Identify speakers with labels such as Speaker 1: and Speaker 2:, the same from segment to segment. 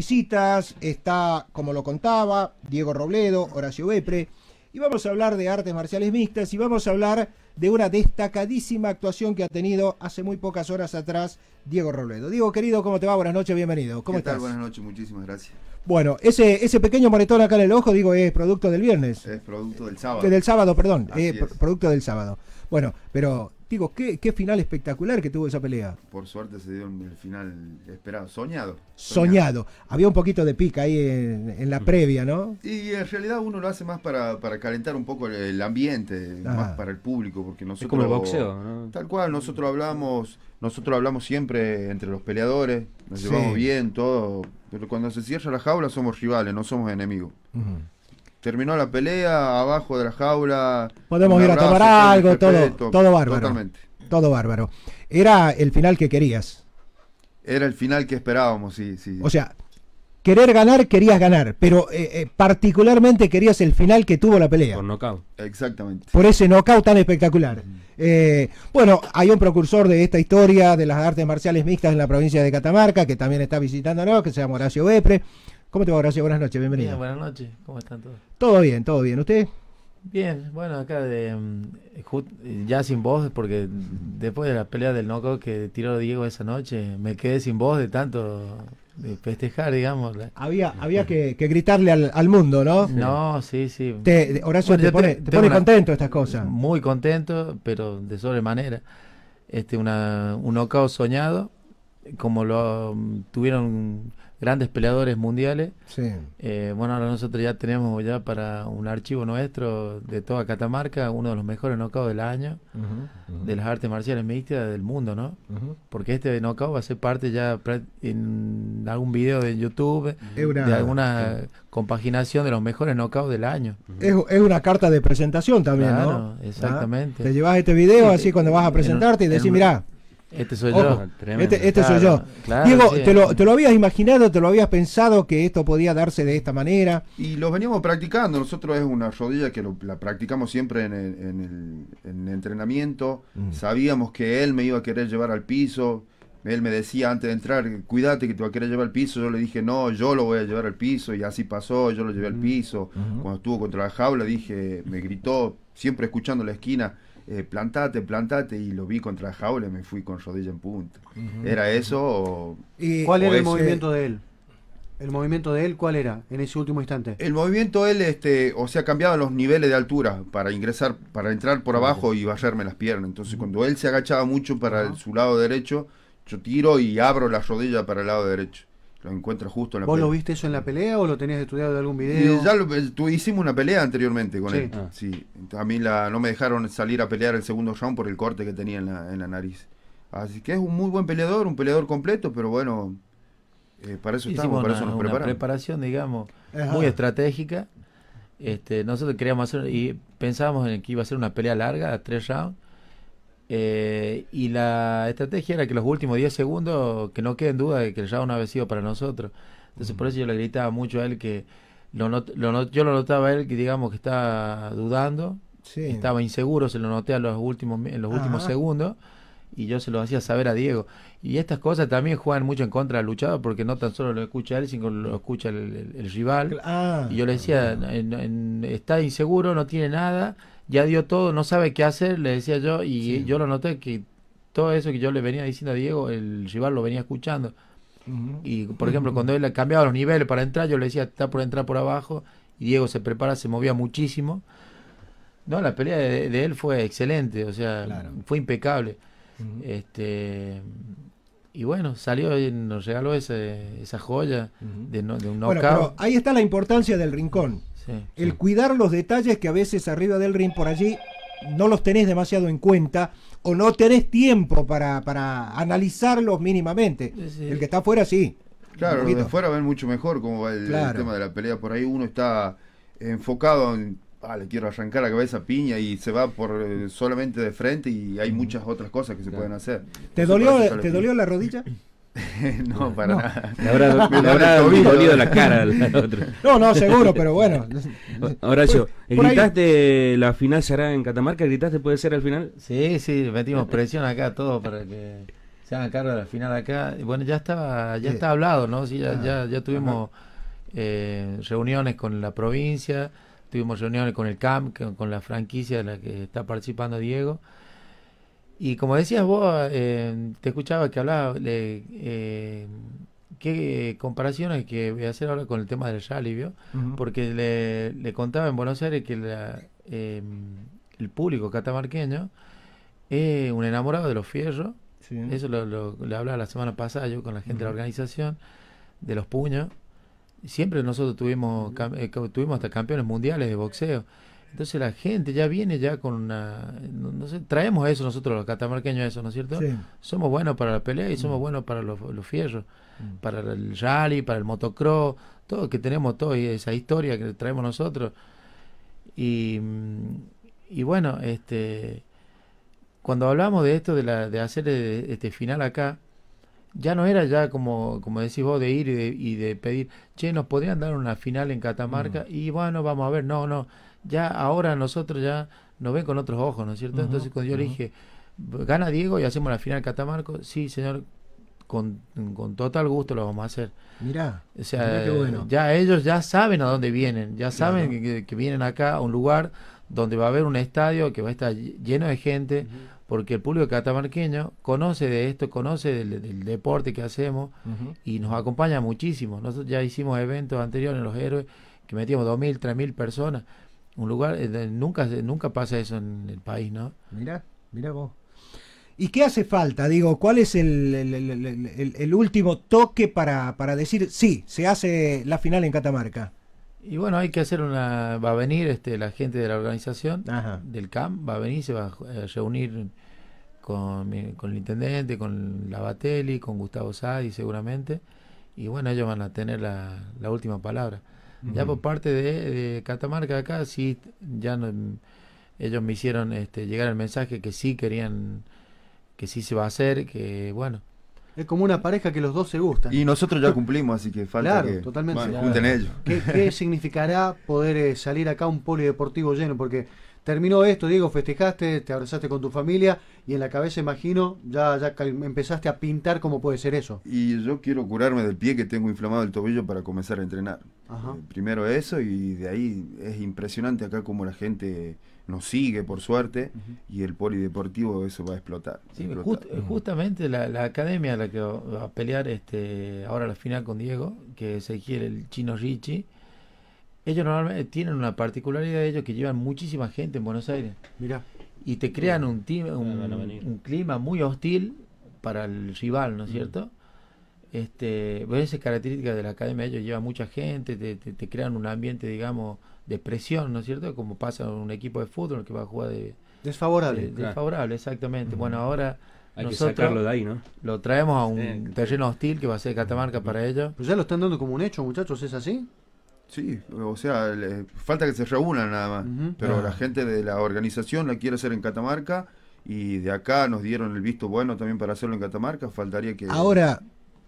Speaker 1: visitas, está, como lo contaba, Diego Robledo, Horacio Bepre, y vamos a hablar de artes marciales mixtas y vamos a hablar de una destacadísima actuación que ha tenido hace muy pocas horas atrás Diego Robledo. Diego, querido, ¿cómo te va? Buenas noches, bienvenido. ¿Cómo
Speaker 2: ¿Qué tal?
Speaker 1: estás?
Speaker 2: Buenas noches, muchísimas gracias.
Speaker 1: Bueno, ese, ese pequeño moretón acá en el ojo, digo, es producto del viernes.
Speaker 2: Es producto del sábado.
Speaker 1: Del sábado, perdón. Eh,
Speaker 2: es.
Speaker 1: pr- producto del sábado. Bueno, pero digo, qué, qué final espectacular que tuvo esa pelea.
Speaker 2: Por suerte se dio el final esperado, soñado.
Speaker 1: Soñado. Había un poquito de pica ahí en, en la previa, ¿no?
Speaker 2: Y en realidad uno lo hace más para, para calentar un poco el, ambiente,
Speaker 1: Ah.
Speaker 2: más para el público, porque nosotros...
Speaker 3: Es como el boxeo, ¿no?
Speaker 2: Tal cual, nosotros hablamos, nosotros hablamos siempre entre los peleadores, nos
Speaker 1: Sí.
Speaker 2: llevamos bien, todo, pero cuando se cierra la jaula somos rivales, no somos enemigos.
Speaker 1: Ujú.
Speaker 2: Terminó la pelea, abajo de la jaula.
Speaker 1: Podemos ir a tomar algo, todo-
Speaker 2: respeto,
Speaker 1: todo bárbaro.
Speaker 2: Totalmente.
Speaker 1: Todo bárbaro. Era el final que querías.
Speaker 2: Era el final que esperábamos, sí, sí.
Speaker 1: O sea, querer ganar, querías ganar, pero eh, eh, particularmente querías el final que tuvo la pelea.
Speaker 3: Por nocaut.
Speaker 2: Exactamente.
Speaker 1: Por ese knockout tan espectacular. Eh, bueno, hay un precursor de esta historia de las artes marciales mixtas en la provincia de Catamarca, que también está visitándonos, que se llama Horacio Bepre. ¿Cómo te va, Horacio? Buenas noches, bienvenido.
Speaker 4: Bien, buenas noches, ¿cómo están todos?
Speaker 1: Todo bien, todo bien. ¿Usted?
Speaker 4: Bien, bueno, acá de, mm, ya sin voz, porque después de la pelea del knockout que tiró Diego esa noche, me quedé sin voz de tanto de festejar, digamos.
Speaker 1: Había, había que, que gritarle al, al mundo, ¿no?
Speaker 4: No, sí, sí.
Speaker 1: Te- Horacio,
Speaker 4: Bueno,
Speaker 1: te pone,
Speaker 4: te-
Speaker 1: te
Speaker 4: tengo
Speaker 1: pone
Speaker 4: una-
Speaker 1: contento estas cosas.
Speaker 4: Muy contento, pero de sobremanera. Este, una, un knockout soñado, como lo tuvieron grandes peleadores mundiales.
Speaker 1: Sí.
Speaker 4: Eh, bueno, ahora nosotros ya tenemos ya para un archivo nuestro de toda Catamarca, uno de los mejores knockouts del año, de las artes marciales mixtas del mundo, ¿no? Porque este knockout va a ser parte ya en algún video de YouTube,
Speaker 1: una-
Speaker 4: de alguna compaginación de los mejores knockouts del año.
Speaker 1: Es, es una carta de presentación también,
Speaker 4: Claro,
Speaker 1: ¿no?
Speaker 4: exactamente.
Speaker 1: Ah, Te llevas este video
Speaker 4: Sí,
Speaker 1: así cuando vas a
Speaker 4: en-
Speaker 1: presentarte y decís, mirá,
Speaker 4: Este soy
Speaker 1: Ojo,
Speaker 4: yo.
Speaker 3: Tremendo.
Speaker 1: este, este soy yo.
Speaker 4: claro,
Speaker 1: Diego,
Speaker 4: sí.
Speaker 1: ¿te, lo, ¿te lo habías imaginado, te lo habías pensado que esto podía darse de esta manera?
Speaker 2: Y los veníamos practicando. Nosotros es una rodilla que lo- la practicamos siempre en el, en el- en el entrenamiento.
Speaker 1: Mm.
Speaker 2: Sabíamos que él me iba a querer llevar al piso. Él me decía antes de entrar, cuídate que te va a querer llevar al piso. Yo le dije, no, yo lo voy a llevar al piso. Y así pasó, yo lo llevé al piso.
Speaker 1: Ujú.
Speaker 2: Cuando estuvo contra la jaula, dije, me gritó, siempre escuchando la esquina, eh, plantate, plantate. Y lo vi contra la jaula y me fui con rodilla en punta. ¿Era eso o...?
Speaker 1: Y-
Speaker 5: ¿Cuál
Speaker 2: o
Speaker 5: era el movimiento de él? ¿El movimiento de él cuál era en ese último instante?
Speaker 2: El movimiento él, este, o sea, cambiaba los niveles de altura para ingresar, para entrar por abajo y barrerme las piernas. Entonces, cuando él se agachaba mucho para el- su lado derecho, yo tiro y abro la rodilla para el lado derecho. Lo encuentro justo en la
Speaker 5: ¿Vos lo viste eso en la pelea o lo tenías estudiado de algún
Speaker 2: Y
Speaker 5: video?
Speaker 2: ya lo, eh, tu- hicimos una pelea anteriormente con
Speaker 5: Sí.
Speaker 2: él.
Speaker 3: Ah.
Speaker 2: Sí. A mí la, no me dejaron salir a pelear el segundo round por el corte que tenía en la, en la nariz. Así que es un muy buen peleador, un peleador completo, pero bueno, eh, para eso estamos,
Speaker 4: Hicimos
Speaker 2: para
Speaker 4: una,
Speaker 2: eso nos
Speaker 4: una
Speaker 2: preparamos.
Speaker 4: preparación, digamos,
Speaker 1: Ajá.
Speaker 4: muy estratégica. Este, nosotros queríamos hacer y pensábamos en que iba a ser una pelea larga, tres rounds. Eh, y la estrategia era que los últimos 10 segundos, que no quede en duda de que el round había sido para nosotros. Entonces, por eso yo le gritaba mucho a él que lo not- lo not- yo lo notaba a él que, digamos, que estaba dudando,
Speaker 1: Sí.
Speaker 4: estaba inseguro, se lo noté a los últimos, en los últimos segundos. Y yo se lo hacía saber a Diego. Y estas cosas también juegan mucho en contra del luchador, porque no tan solo lo escucha él, sino lo escucha el, el- el rival.
Speaker 1: Ah,
Speaker 4: Y yo le decía, en- en- está inseguro, no tiene nada, ya dio todo, no sabe qué hacer, le decía yo, y
Speaker 1: Sí.
Speaker 4: yo lo noté que todo eso que yo le venía diciendo a Diego, el rival lo venía escuchando. Y por ejemplo, cuando él cambiaba los niveles para entrar, yo le decía, está por entrar por abajo, y Diego se prepara, se movía muchísimo. No, la pelea de, de él fue excelente, o sea,
Speaker 1: Claro.
Speaker 4: fue impecable. Este y bueno, salió y nos regaló ese, esa joya de, no- de un
Speaker 1: Bueno,
Speaker 4: knockout.
Speaker 1: pero ahí está la importancia del rincón.
Speaker 4: Sí,
Speaker 1: El
Speaker 4: sí.
Speaker 1: cuidar los detalles que a veces arriba del ring por allí no los tenés demasiado en cuenta o no tenés tiempo para, para analizarlos mínimamente.
Speaker 4: Sí.
Speaker 1: El que está afuera sí.
Speaker 2: Claro, los de afuera ven mucho mejor cómo va el, tema de la pelea. Por ahí uno está enfocado en, ah, le quiero arrancar la cabeza a piña y se va por eh, solamente de frente y hay muchas otras cosas que se pueden hacer.
Speaker 1: ¿Te
Speaker 2: Entonces,
Speaker 1: dolió, ¿te dolió la rodilla?
Speaker 2: no, para
Speaker 1: No.
Speaker 2: nada.
Speaker 3: Le habrá,
Speaker 2: Me
Speaker 3: le habrá dolido la cara al, otro.
Speaker 1: No, no, seguro, pero bueno.
Speaker 3: Horacio,
Speaker 1: Por- por ahí-
Speaker 3: ¿gritaste la final será en Catamarca? ¿Gritaste puede ser al final?
Speaker 4: Sí, sí, metimos presión acá todo para que se hagan cargo de la final acá. Y Bueno, ya estaba, ya
Speaker 1: Sí.
Speaker 4: está hablado, ¿no? Sí, ya,
Speaker 1: Ah,
Speaker 4: ya, ya tuvimos eh, reuniones con la provincia, tuvimos reuniones con el CAMP, con, con la franquicia de la que está participando Diego. Y como decías vos, eh, te escuchaba que hablaba, le- eh, qué comparaciones que voy a hacer ahora con el tema del rally. Porque le, le contaba en Buenos Aires que la, eh, el público catamarqueño es un enamorado de los fierros.
Speaker 1: Sí.
Speaker 4: Eso lo, lo- le hablaba la semana pasada yo con la gente de la organización, de los puños. Siempre nosotros tuvimos, eh, tuvimos hasta campeones mundiales de boxeo. Entonces la gente ya viene ya con una... No, no sé, traemos eso nosotros los catamarqueños, eso, ¿no es cierto?
Speaker 1: Sí.
Speaker 4: Somos buenos para la pelea y somos buenos para los, los fierros,
Speaker 1: Mm.
Speaker 4: para el rally, para el motocross, todo que tenemos todo y esa historia que traemos nosotros. Y, mm, y bueno, este cuando hablamos de esto de la de hacer eh, este final acá, ya no era ya como como decís vos de ir y de, y de pedir, che, nos podrían dar una final en Catamarca y bueno, vamos a ver, no, no, ya ahora nosotros ya nos ven con otros ojos, ¿no es cierto? Entonces cuando yo le dije, gana Diego y hacemos la final en Catamarca, sí, señor, con, con total gusto lo vamos a hacer.
Speaker 1: Mirá.
Speaker 4: O sea,
Speaker 1: Mirá qué bueno.
Speaker 4: ya ellos ya saben a dónde vienen, ya saben
Speaker 1: Claro.
Speaker 4: que, que vienen acá a un lugar donde va a haber un estadio que va a estar ll- lleno de gente, porque el público catamarqueño conoce de esto, conoce del, del deporte que hacemos y nos acompaña muchísimo. Nosotros ya hicimos eventos anteriores en Los Héroes que metíamos 2.000, 3.000 personas. Un lugar, eh, nunca, nunca pasa eso en el país, ¿no?
Speaker 1: Mirá, mirá vos. ¿Y qué hace falta? Digo, ¿cuál es el, el- último toque para, para decir, sí, se hace la final en Catamarca?
Speaker 4: Y bueno, hay que hacer una... Va a venir este, la gente de la organización
Speaker 1: Ajá.
Speaker 4: del CAM, va a venir, se va a reunir con, con el intendente, con Lavatelli, con Gustavo Sadi seguramente. Y bueno, ellos van a tener la, la última palabra. Ya por parte de, de Catamarca acá, sí, ya no- ellos me hicieron este, llegar el mensaje que sí querían, que sí se va a hacer, que bueno.
Speaker 5: Es como una pareja que los dos se gustan.
Speaker 2: Y nosotros ya cumplimos, así que falta
Speaker 5: Claro,
Speaker 2: que
Speaker 5: totalmente.
Speaker 2: bueno,
Speaker 4: Claro.
Speaker 2: junten ellos.
Speaker 5: ¿Qué, qué significará poder eh, salir acá a un polideportivo lleno? Porque terminó esto, Diego, festejaste, te abrazaste con tu familia y en la cabeza, imagino, ya, ya empezaste a pintar cómo puede ser eso.
Speaker 2: Y yo quiero curarme del pie que tengo inflamado el tobillo para comenzar a entrenar.
Speaker 5: Ajá.
Speaker 2: Eh, primero eso y de ahí es impresionante acá como la gente nos sigue por suerte y el polideportivo eso va a explotar.
Speaker 4: Sí,
Speaker 2: explotar.
Speaker 4: just- justamente la, la academia a la que va a pelear este ahora la final con Diego, que se quiere el chino Richie, ellos normalmente tienen una particularidad de ellos que llevan muchísima gente en Buenos Aires
Speaker 5: Mirá.
Speaker 4: y te crean un clima muy hostil para el rival, ¿no es cierto? Este, pues esa es característica de la academia, ellos llevan mucha gente, te, te- te crean un ambiente, digamos, de presión, ¿no es cierto? Como pasa en un equipo de fútbol que va a jugar de,
Speaker 5: Desfavorable.
Speaker 4: de- desfavorable, exactamente. Bueno, ahora
Speaker 3: Hay que
Speaker 4: nosotros
Speaker 3: sacarlo de ahí, ¿no?
Speaker 4: lo traemos a un
Speaker 3: Sí.
Speaker 4: terreno hostil que va a ser Catamarca para ellos.
Speaker 5: Pues ya lo están dando como un hecho, muchachos, ¿es así?
Speaker 2: Sí, o sea, le- falta que se reúnan nada más. Pero
Speaker 1: Ah.
Speaker 2: la gente de la organización la quiere hacer en Catamarca y de acá nos dieron el visto bueno también para hacerlo en Catamarca. Faltaría que...
Speaker 1: Ahora,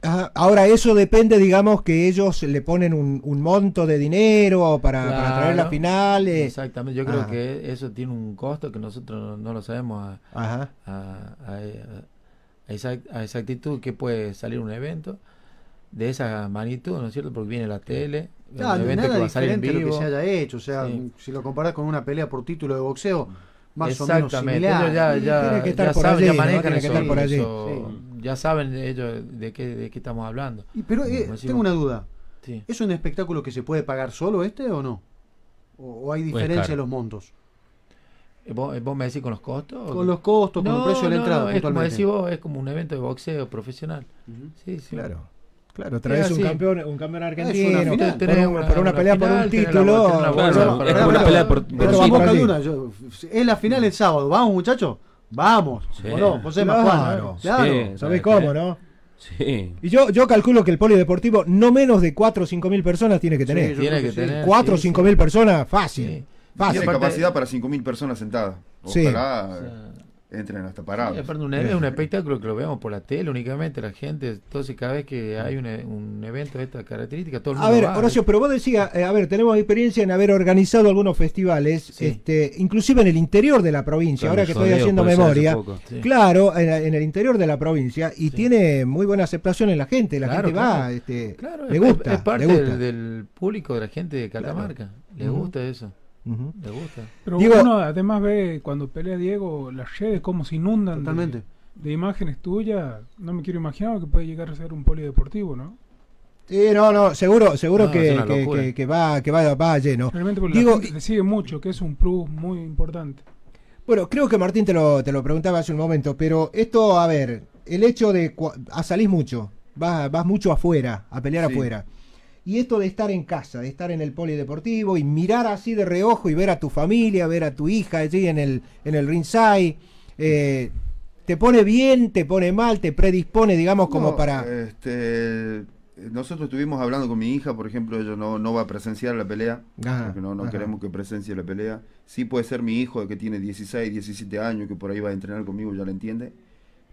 Speaker 1: ajá, ahora eso depende, digamos, que ellos le ponen un, un monto de dinero para, para traer la
Speaker 4: Claro.
Speaker 1: final. eh,
Speaker 4: Exactamente, yo creo que eso tiene un costo que nosotros no, no lo sabemos a,
Speaker 1: Ajá.
Speaker 4: a, a- a exact- a exactitud que puede salir un evento de esa magnitud, ¿no es cierto? Porque viene la tele, un
Speaker 5: no,
Speaker 4: evento
Speaker 5: nada
Speaker 4: que va a salir en
Speaker 5: a lo que
Speaker 4: vivo.
Speaker 5: se haya hecho. O sea,
Speaker 4: Sí.
Speaker 5: si lo comparás con una pelea por título de boxeo, más o menos
Speaker 4: Exactamente,
Speaker 5: similar.
Speaker 4: ellos ya, ya,
Speaker 1: tiene que estar
Speaker 4: ya
Speaker 1: por
Speaker 4: saben,
Speaker 1: allí,
Speaker 4: ya
Speaker 1: ¿no?
Speaker 4: manejan
Speaker 1: Tiene que estar por allí.
Speaker 4: eso, ya saben ellos de qué, de qué estamos hablando.
Speaker 5: Y, pero eh,
Speaker 4: decimos.
Speaker 5: tengo una duda.
Speaker 4: Sí.
Speaker 5: ¿Es un espectáculo que se puede pagar solo este o no? ¿O, o hay
Speaker 3: Pues
Speaker 5: diferencia
Speaker 3: caro.
Speaker 5: en los montos?
Speaker 4: ¿Vos, vos me decís con los costos?
Speaker 5: Con los costos, con el precio de la entrada,
Speaker 4: no, es como decís vos, es como un evento de boxeo profesional. Sí, sí.
Speaker 1: Claro. Claro, traes
Speaker 4: Es
Speaker 1: un campeón, un campeón
Speaker 5: una
Speaker 1: argentino,
Speaker 5: final.
Speaker 1: por,
Speaker 4: Tenés
Speaker 1: un-
Speaker 4: una-
Speaker 1: por una
Speaker 4: una
Speaker 1: pelea por
Speaker 4: final,
Speaker 1: un título.
Speaker 3: es una pelea por-
Speaker 5: una, yo- es la final el sábado. ¿Vamos, muchachos? Vamos.
Speaker 4: Sí.
Speaker 5: ¿O no? José
Speaker 1: Claro.
Speaker 5: Macuán, Claro.
Speaker 3: Sí.
Speaker 1: ¿Sabés cómo, no?
Speaker 3: Sí.
Speaker 1: Y yo, yo calculo que el polideportivo no menos de 4 o 5 mil personas tiene que
Speaker 5: Sí,
Speaker 1: tener.
Speaker 5: yo
Speaker 4: Tiene que
Speaker 5: que sí.
Speaker 4: tener.
Speaker 1: 4 o
Speaker 4: sí,
Speaker 1: 5
Speaker 4: sí.
Speaker 1: mil personas, fácil.
Speaker 4: Sí.
Speaker 1: Fácil.
Speaker 2: Tiene
Speaker 4: aparte-
Speaker 2: capacidad para 5.000 personas sentadas.
Speaker 1: Sí.
Speaker 2: Ojalá. Entren hasta
Speaker 4: Sí,
Speaker 2: parados.
Speaker 4: aparte un, es un espectáculo que lo vemos por la tele únicamente, la gente, entonces cada vez que hay un, e- un evento de esta característica, todo el
Speaker 1: A
Speaker 4: mundo
Speaker 1: ver,
Speaker 4: va,
Speaker 1: Horacio, pero vos decías, eh, a ver, tenemos experiencia en haber organizado algunos festivales,
Speaker 4: Sí.
Speaker 1: este, inclusive en el interior de la provincia,
Speaker 3: Claro,
Speaker 1: ahora que estoy haciendo memoria.
Speaker 3: poco.
Speaker 4: Sí.
Speaker 1: Claro, en, en el interior de la provincia y
Speaker 4: Sí.
Speaker 1: tiene muy buena aceptación en la gente, la
Speaker 4: Claro,
Speaker 1: gente va, este,
Speaker 4: Claro,
Speaker 1: le gusta,
Speaker 4: es parte
Speaker 1: gusta.
Speaker 4: del, del público de la gente de Catamarca. Le gusta eso, Le gusta.
Speaker 6: Pero
Speaker 1: Digo-
Speaker 6: uno además ve cuando pelea Diego las redes cómo se inundan de-
Speaker 5: Totalmente.
Speaker 6: De, imágenes tuyas. No me quiero imaginar que puede llegar a ser un polideportivo, ¿no?
Speaker 1: Sí, no, no, seguro, seguro
Speaker 4: No,
Speaker 1: que, que- que- que va, que va, va lleno.
Speaker 6: Realmente porque
Speaker 1: Digo,
Speaker 6: la gente te sigue mucho, que es un plus muy importante.
Speaker 1: Bueno, creo que Martín te lo, te lo preguntaba hace un momento, pero esto, a ver, el hecho de a salís mucho, vas, vas mucho afuera, a pelear
Speaker 2: Sí.
Speaker 1: afuera. Y esto de estar en casa, de estar en el polideportivo y mirar así de reojo y ver a tu familia, ver a tu hija allí en el, en el ringside, eh, te pone bien, te pone mal, te predispone, digamos, como
Speaker 2: No,
Speaker 1: para...
Speaker 2: Este, nosotros estuvimos hablando con mi hija, por ejemplo, ella no, no va a presenciar la pelea,
Speaker 1: Ajá,
Speaker 2: porque no, no
Speaker 1: ajá.
Speaker 2: queremos que presencie la pelea. Sí puede ser mi hijo que tiene 16, 17 años, que por ahí va a entrenar conmigo, ya lo entiende.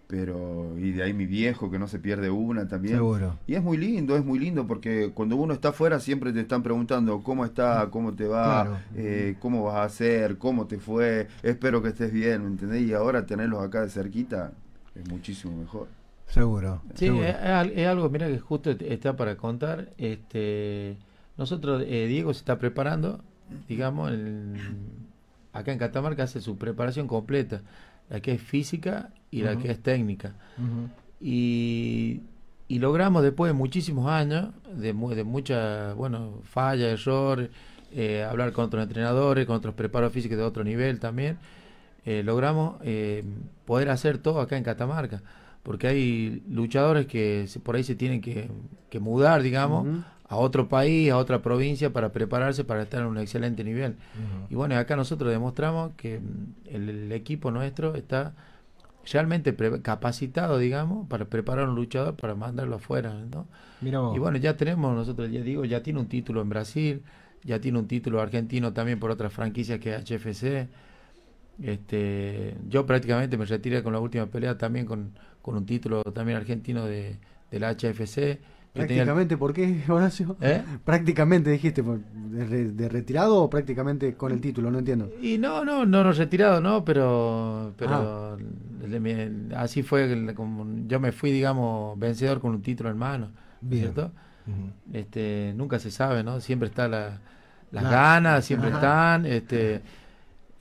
Speaker 2: Pero, y de ahí mi viejo que no se pierde una también.
Speaker 1: Seguro.
Speaker 2: Y es muy lindo, es muy lindo porque cuando uno está afuera siempre te están preguntando cómo está, cómo te va,
Speaker 1: Claro.
Speaker 2: eh, cómo vas a hacer, cómo te fue, espero que estés bien, ¿me entendés? Y ahora tenerlos acá de cerquita es muchísimo mejor.
Speaker 1: Seguro.
Speaker 4: Sí,
Speaker 1: seguro.
Speaker 4: es, es al- es algo, mira que justo te- está para contar. Este, nosotros, eh, Diego se está preparando, digamos, el- acá en Catamarca hace su preparación completa, la que es física y la que es técnica. Y, y logramos después de muchísimos años, de, de mucha, bueno, falla, error, eh, hablar con otros entrenadores, con otros preparos físicos de otro nivel también, eh, logramos eh, poder hacer todo acá en Catamarca. Porque hay luchadores que se- por ahí se tienen que, que mudar, digamos. A otro país, a otra provincia para prepararse para estar en un excelente nivel. Y bueno, acá nosotros demostramos que mm, el, el equipo nuestro está realmente pre- capacitado, digamos, para preparar a un luchador para mandarlo afuera, ¿no?
Speaker 1: Vos.
Speaker 4: Y bueno, ya tenemos nosotros, ya digo, ya tiene un título en Brasil, ya tiene un título argentino también por otra franquicia que es HFC. Este, yo prácticamente me retiré con la última pelea también con, con un título también argentino de, de la HFC.
Speaker 5: Prácticamente, ¿por qué, Horacio?
Speaker 4: ¿Eh?
Speaker 5: Prácticamente dijiste, por- ¿de, re- de retirado o prácticamente con el título? No entiendo.
Speaker 4: Y no, no, no, no retirado, no, pero, pero
Speaker 5: Ah.
Speaker 4: así fue, como yo me fui, digamos, vencedor con un título en mano,
Speaker 1: Bien.
Speaker 4: ¿cierto? Este, nunca se sabe, ¿no? Siempre está la, las
Speaker 1: La-
Speaker 4: ganas, siempre
Speaker 1: Ajá.
Speaker 4: están, este,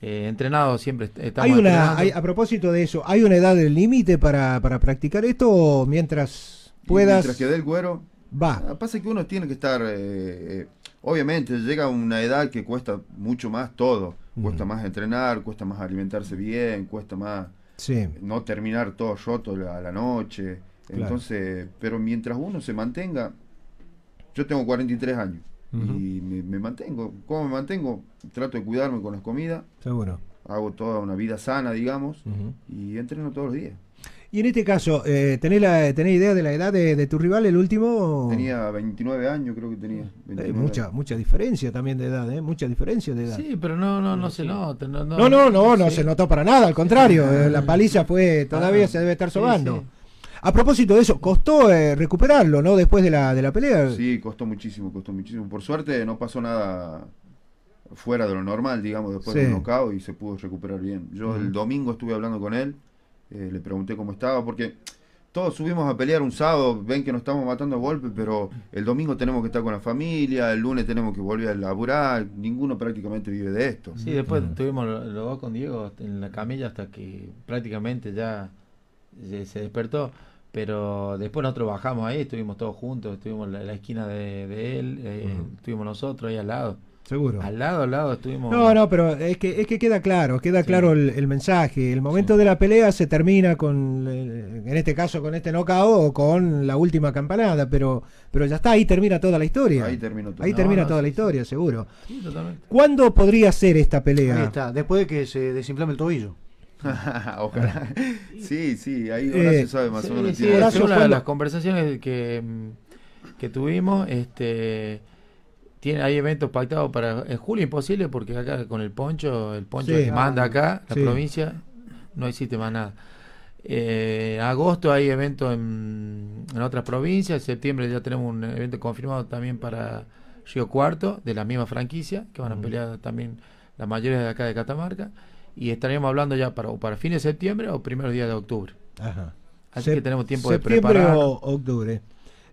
Speaker 4: eh, entrenados siempre est- estamos
Speaker 1: Hay una, hay- a propósito de eso, ¿hay una edad del límite para, para practicar esto o mientras
Speaker 2: Y mientras que dé el güero,
Speaker 1: Va.
Speaker 2: Ah, Pasa que uno tiene que estar, eh, eh, obviamente llega una edad que cuesta mucho más todo, cuesta más entrenar, cuesta más alimentarse bien, cuesta más
Speaker 1: Sí.
Speaker 2: no terminar todo roto a la noche.
Speaker 1: Claro.
Speaker 2: Entonces, pero mientras uno se mantenga, yo tengo 43 años
Speaker 1: Ujú.
Speaker 2: y me, me mantengo. ¿Cómo me mantengo? Trato de cuidarme con las comidas,
Speaker 1: Seguro.
Speaker 2: hago toda una vida sana, digamos, y entreno todos los días.
Speaker 1: Y en este caso, eh, ¿tenés, la, ¿tenés idea de la edad de, de tu rival, el último?
Speaker 2: Tenía 29 años, creo que tenía.
Speaker 1: Eh,
Speaker 2: 29
Speaker 1: mucha, mucha diferencia también de edad, ¿eh? Mucha diferencia de edad.
Speaker 4: Sí, pero no, no, no se nota. No, no,
Speaker 1: No, no, no, no
Speaker 4: sí.
Speaker 1: se notó para nada, al contrario, eh, la paliza fue, todavía
Speaker 4: Ah,
Speaker 1: se debe estar sobando.
Speaker 4: sí.
Speaker 1: A propósito de eso, costó eh, recuperarlo, ¿no? Después de la, de la pelea.
Speaker 2: Sí, costó muchísimo, costó muchísimo. Por suerte no pasó nada fuera de lo normal, digamos, después
Speaker 1: Sí.
Speaker 2: del knockout y se pudo recuperar bien. Yo el domingo estuve hablando con él, eh, le pregunté cómo estaba, porque todos subimos a pelear un sábado, ven que nos estamos matando a golpes, pero el domingo tenemos que estar con la familia, el lunes tenemos que volver a laburar, ninguno prácticamente vive de esto.
Speaker 4: Sí, después tuvimos lo- los dos con Diego en la camilla hasta que prácticamente ya se, se despertó. Pero después nosotros bajamos ahí, estuvimos todos juntos, estuvimos en la, la esquina de, de él, eh, estuvimos nosotros ahí al lado.
Speaker 1: Seguro.
Speaker 4: Al lado, al lado estuvimos.
Speaker 1: No, no, pero es que, es que queda claro, queda
Speaker 4: Sí.
Speaker 1: claro el, el mensaje. El momento
Speaker 4: Sí.
Speaker 1: de la pelea se termina con, eh, en este caso, con este knockout o con la última campanada, pero, pero ya está, ahí termina toda la historia.
Speaker 2: Ahí terminó todo.
Speaker 1: Ahí
Speaker 4: No,
Speaker 1: termina
Speaker 4: no,
Speaker 1: toda
Speaker 4: sí,
Speaker 1: la
Speaker 4: sí.
Speaker 1: historia, seguro.
Speaker 4: Sí, totalmente.
Speaker 1: ¿Cuándo podría ser esta pelea?
Speaker 5: Ahí está, después de que se desinflame el tobillo.
Speaker 2: Ojalá. Sí, sí, ahí
Speaker 1: Eh,
Speaker 2: Horacio sabe más
Speaker 4: Sí,
Speaker 2: o menos.
Speaker 4: la-
Speaker 1: ¿cuándo?
Speaker 4: las conversaciones que, que tuvimos, este tiene hay eventos pactados para en julio imposible porque acá con el poncho, el poncho
Speaker 1: Sí.
Speaker 4: manda acá, la
Speaker 1: Sí.
Speaker 4: provincia, no existe más nada. Eh, agosto hay eventos en, en otras provincias, en septiembre ya tenemos un evento confirmado también para Río Cuarto, de la misma franquicia, que van a pelear también la mayoría de acá de Catamarca, y estaríamos hablando ya para, o para fines de septiembre o primeros días de octubre.
Speaker 1: Ajá.
Speaker 4: Así
Speaker 1: Sep-
Speaker 4: que tenemos tiempo de
Speaker 1: septiembre
Speaker 4: preparar.
Speaker 1: o octubre.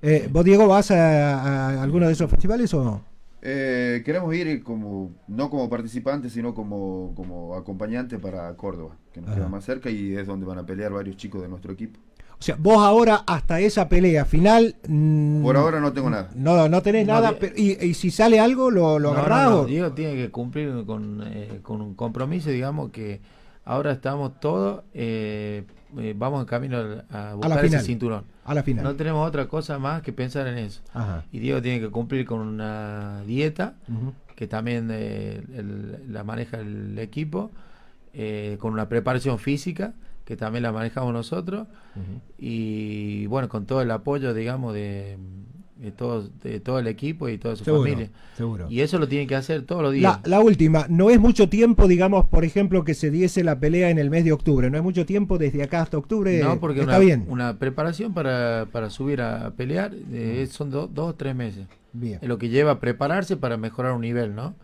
Speaker 1: Eh, ¿Vos, Diego, vas a, a alguno de esos festivales o no?
Speaker 2: Eh, queremos ir como, no como participante, sino como, como acompañante para Córdoba, que nos
Speaker 1: Ajá.
Speaker 2: queda más cerca y es donde van a pelear varios chicos de nuestro equipo.
Speaker 1: O sea, vos ahora, hasta esa pelea final. mm,
Speaker 2: Por ahora no tengo nada.
Speaker 1: No, no tenés
Speaker 4: No,
Speaker 1: nada. pero- y, y si sale algo, lo, lo
Speaker 4: No,
Speaker 1: agarrás
Speaker 4: Diego tiene que cumplir con, eh, con un compromiso, digamos que ahora estamos todos, eh, eh, vamos en camino a, a buscar ese
Speaker 1: final.
Speaker 4: cinturón.
Speaker 1: a la final.
Speaker 4: No tenemos otra cosa más que pensar en eso.
Speaker 1: Ajá.
Speaker 4: Y Diego tiene que cumplir con una dieta que también eh, el- la maneja el equipo, eh, con una preparación física que también la manejamos nosotros y bueno, con todo el apoyo, digamos, de, de, todo, de todo el equipo y toda su
Speaker 1: Seguro,
Speaker 4: familia.
Speaker 1: seguro.
Speaker 4: Y eso lo tienen que hacer todos los días.
Speaker 1: La, la última, no es mucho tiempo, digamos, por ejemplo, que se diese la pelea en el mes de octubre. No es mucho tiempo desde acá hasta octubre.
Speaker 4: No, porque
Speaker 1: está
Speaker 4: una,
Speaker 1: bien.
Speaker 4: una preparación para, para subir a pelear eh, son do- dos o tres meses.
Speaker 1: Bien.
Speaker 4: Es lo que lleva a prepararse para mejorar un nivel, ¿no?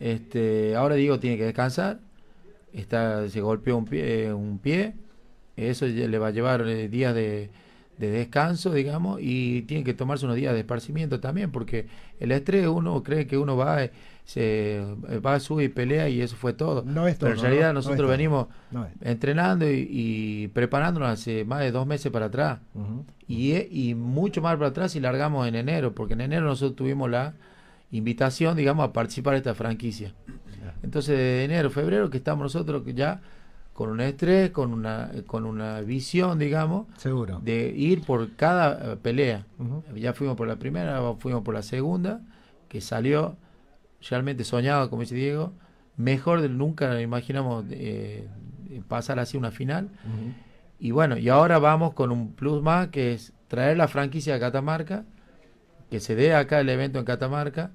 Speaker 4: Este, ahora Diego tiene que descansar. Está, se golpeó un pie, eh, un pie. Eso le va a llevar eh, días de, de descanso, digamos, y tiene que tomarse unos días de esparcimiento también, porque el estrés uno cree que uno va, eh, se, eh, va, sube y pelea y eso fue todo.
Speaker 1: No es todo,
Speaker 4: Pero en realidad nosotros venimos
Speaker 1: No
Speaker 4: entrenando y, y preparándonos hace más de dos meses para atrás. Y, e- y mucho más para atrás si largamos en enero, porque en enero nosotros tuvimos la invitación, digamos, a participar de esta franquicia. Entonces, de enero, febrero, que estamos nosotros ya con un estrés, con una, con una visión, digamos,
Speaker 1: Seguro.
Speaker 4: de ir por cada eh, pelea. Ya fuimos por la primera, fuimos por la segunda, que salió realmente soñado, como dice Diego, mejor de nunca imaginamos eh, pasar así una final. Y bueno, y ahora vamos con un plus más que es traer la franquicia a Catamarca, que se dé acá el evento en Catamarca.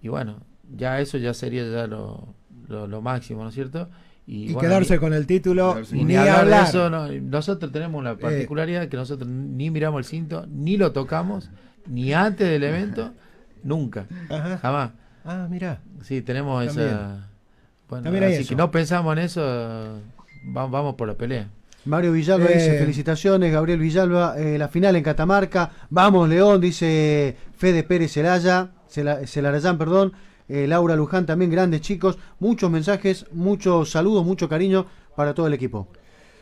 Speaker 4: Y bueno, ya eso ya sería ya lo, lo, lo máximo, ¿no es cierto?
Speaker 1: Y,
Speaker 4: bueno,
Speaker 1: quedarse
Speaker 4: ni-
Speaker 1: con el título,
Speaker 2: Quedarse
Speaker 1: ni,
Speaker 4: hablar de
Speaker 1: hablar.
Speaker 4: eso, no, nosotros tenemos una particularidad que nosotros ni miramos el cinto, ni lo tocamos, ni antes del evento, nunca,
Speaker 1: Ajá.
Speaker 4: jamás.
Speaker 1: Ah, mira.
Speaker 4: Sí, tenemos
Speaker 1: También.
Speaker 4: esa... Bueno,
Speaker 1: También
Speaker 4: así
Speaker 1: eso.
Speaker 4: que no pensamos en eso, vamos, vamos por la pelea.
Speaker 5: Mario Villalba
Speaker 1: Eh,
Speaker 5: dice felicitaciones, Gabriel Villalba, eh, la final en Catamarca, vamos León, dice Fede Pérez Celaya, Cela- Celarayán, perdón, eh, Laura Luján también, grandes chicos, muchos mensajes, muchos saludos, mucho cariño para todo el equipo.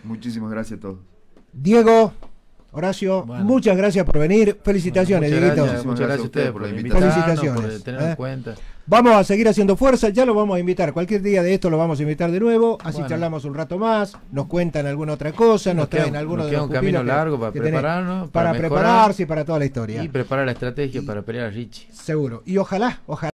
Speaker 2: Muchísimas gracias a todos.
Speaker 1: Diego, Horacio,
Speaker 4: Bueno.
Speaker 1: muchas gracias por venir. Felicitaciones,
Speaker 4: Muchas
Speaker 1: Dieguito.
Speaker 4: gracias, muchas gracias a ustedes por
Speaker 2: la
Speaker 4: invitarnos,
Speaker 1: Felicitaciones,
Speaker 4: por tener
Speaker 1: ¿eh?
Speaker 4: en cuenta.
Speaker 1: Vamos a seguir haciendo fuerza, ya lo vamos a invitar. Cualquier día de esto lo vamos a invitar de nuevo, así
Speaker 4: Bueno.
Speaker 1: charlamos un rato más, nos cuentan alguna otra cosa, nos,
Speaker 4: Nos queda-
Speaker 1: traen alguno
Speaker 4: nos
Speaker 1: de
Speaker 4: queda
Speaker 1: los
Speaker 4: un camino largo para prepararnos,
Speaker 1: para, prepararse y para toda la historia.
Speaker 4: Y preparar la estrategia para pelear a Richie.
Speaker 1: Seguro. Y ojalá, ojalá.